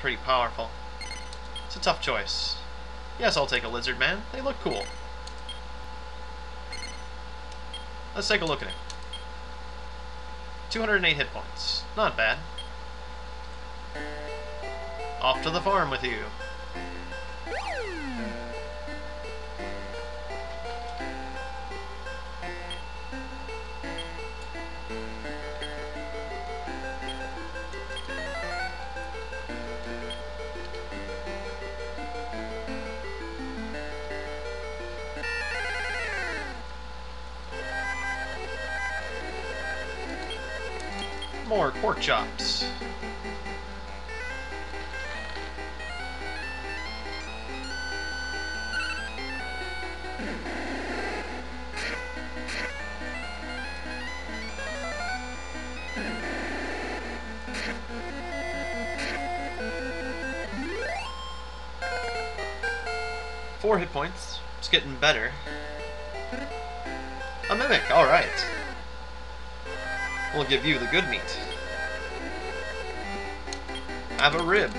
pretty powerful. It's a tough choice. Yes, I'll take a lizard man. They look cool. Let's take a look at him. 208 hit points. Not bad. Off to the farm with you. More pork chops. Four hit points. It's getting better. A mimic, alright. We'll give you the good meat. I have a rib.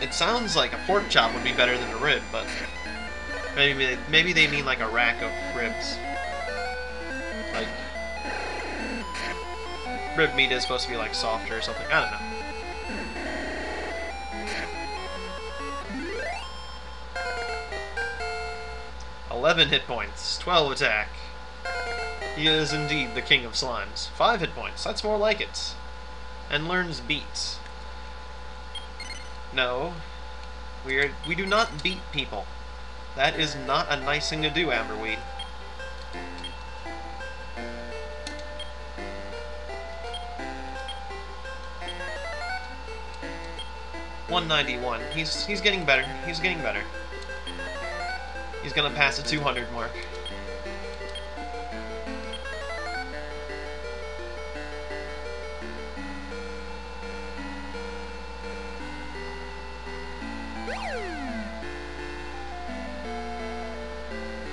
It sounds like a pork chop would be better than a rib, but maybe maybe they mean like a rack of ribs. Like rib meat is supposed to be like softer or something. I don't know. Eleven hit points, twelve attack. He is indeed the king of slimes. Five hit points, that's more like it. And learns beats. No. We are we do not beat people. That is not a nice thing to do, Amberweed. One ninety one. He's he's getting better. He's getting better. He's gonna pass the 200 mark.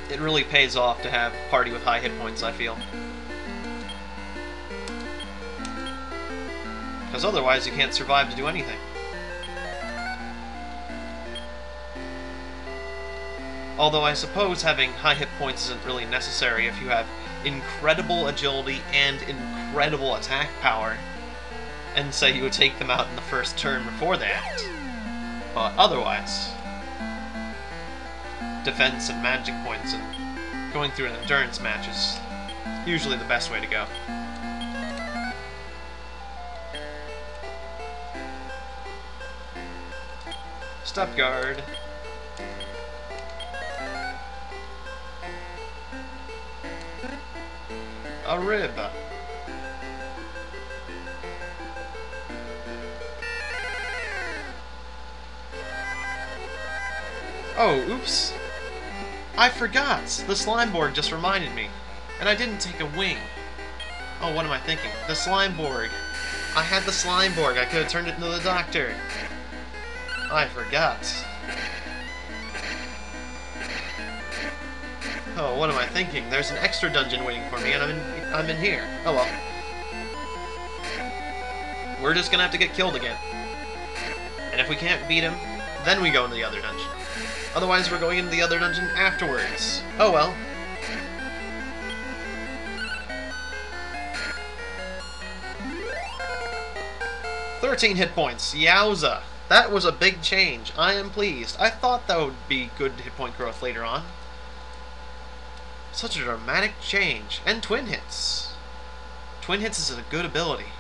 It really pays off to have party with high hit points, I feel. Because otherwise you can't survive to do anything. Although I suppose having high hit points isn't really necessary if you have incredible agility and incredible attack power, and say you would take them out in the first turn before that. But otherwise, defense and magic points and going through an endurance match is usually the best way to go. Step guard. A rib. Oh, oops. I forgot! The slime Slimeborg just reminded me. And I didn't take a wing. Oh, what am I thinking? The slime Slimeborg. I had the slime Slimeborg. I could have turned it into the Doctor. I forgot. Oh, what am I thinking? There's an extra dungeon waiting for me, and I'm in, I'm in here. Oh well. We're just gonna have to get killed again. And if we can't beat him, then we go into the other dungeon. Otherwise, we're going into the other dungeon afterwards. Oh well. Thirteen hit points. Yowza. That was a big change. I am pleased. I thought that would be good hit point growth later on. Such a dramatic change. And twin hits. Twin hits is a good ability.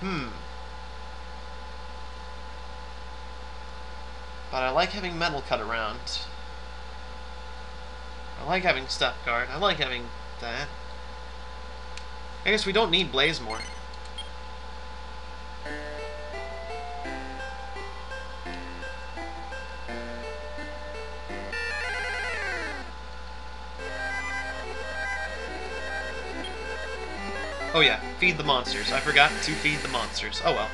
Hmm. But I like having metal cut around. I like having step guard. I like having that. I guess we don't need Blazemore. Oh yeah, feed the monsters. I forgot to feed the monsters. Oh well.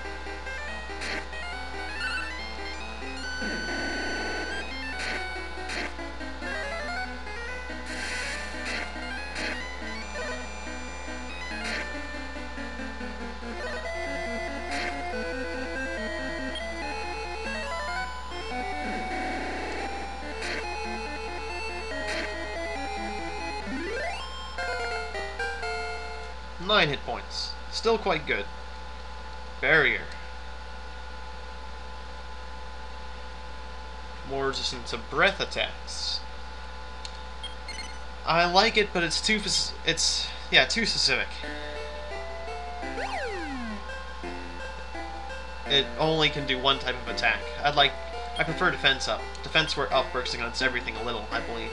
9 hit points. Still quite good. Barrier. More resistant to breath attacks. I like it, but it's too it's yeah too specific. It only can do one type of attack. I'd like I prefer defense up. Defense where up works against everything a little, I believe.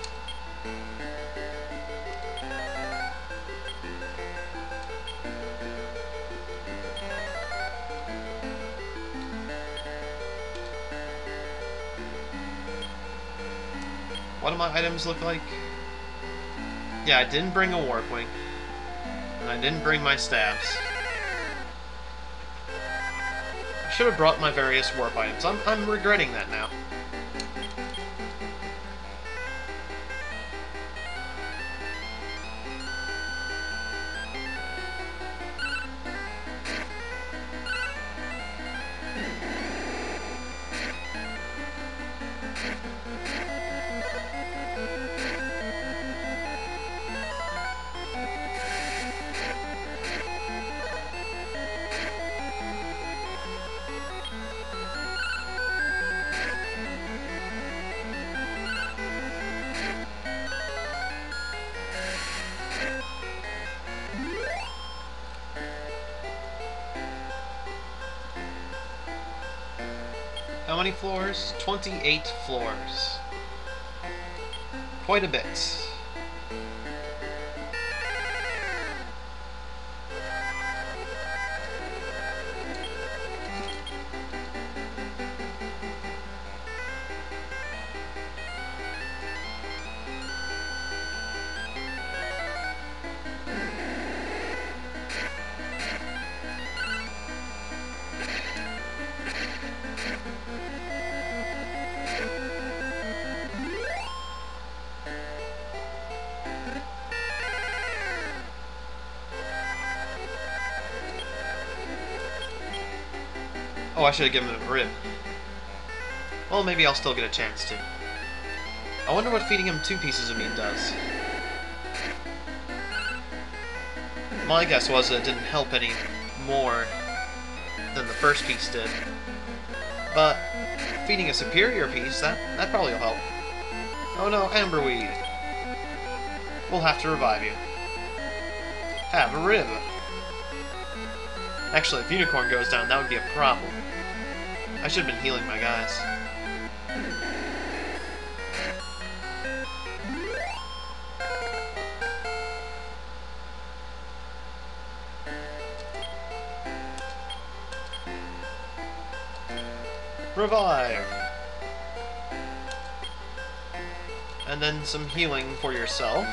What do my items look like? Yeah, I didn't bring a warp wing. And I didn't bring my stabs. I should have brought my various warp items. I'm, I'm regretting that now. Many floors? 28 floors. Quite a bit. Oh, I should have given him a rib. Well, maybe I'll still get a chance to. I wonder what feeding him two pieces of meat does. My guess was that it didn't help any more than the first piece did. But feeding a superior piece, that, that probably will help. Oh no, Amberweed. We'll have to revive you. Have a rib. Actually, if Unicorn goes down, that would be a problem. I should have been healing my guys. Revive! And then some healing for yourself.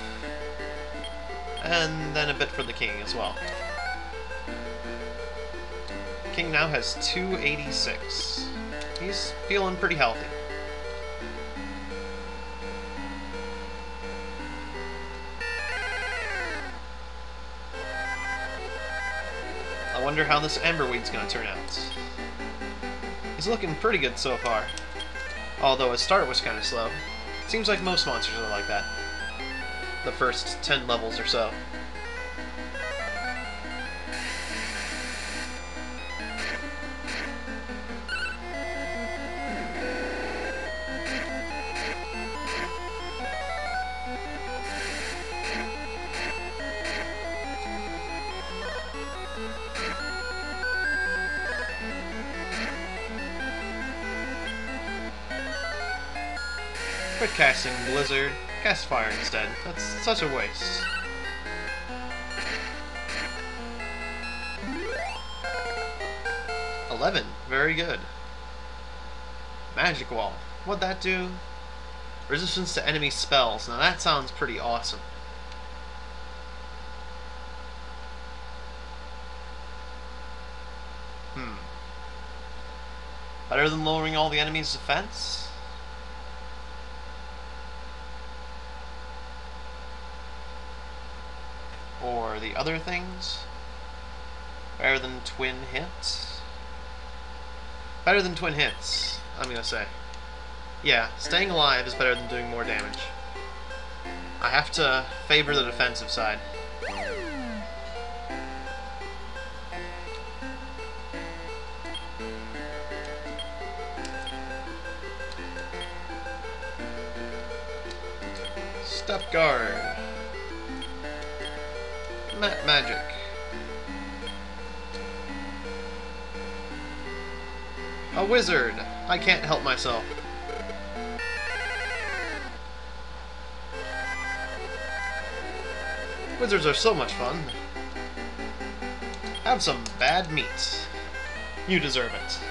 And then a bit for the king as well. King now has 286. He's feeling pretty healthy. I wonder how this Amberweed's gonna turn out. He's looking pretty good so far. Although his start was kinda slow. Seems like most monsters are like that. The first 10 levels or so. Quit casting Blizzard. Cast Fire instead. That's such a waste. Eleven. Very good. Magic Wall. What'd that do? Resistance to enemy spells. Now that sounds pretty awesome. Hmm. Better than lowering all the enemy's defense? the other things. Better than twin hits. Better than twin hits, I'm gonna say. Yeah, staying alive is better than doing more damage. I have to favor the defensive side. Step guard. Ma magic. A wizard. I can't help myself. Wizards are so much fun. Have some bad meat. You deserve it.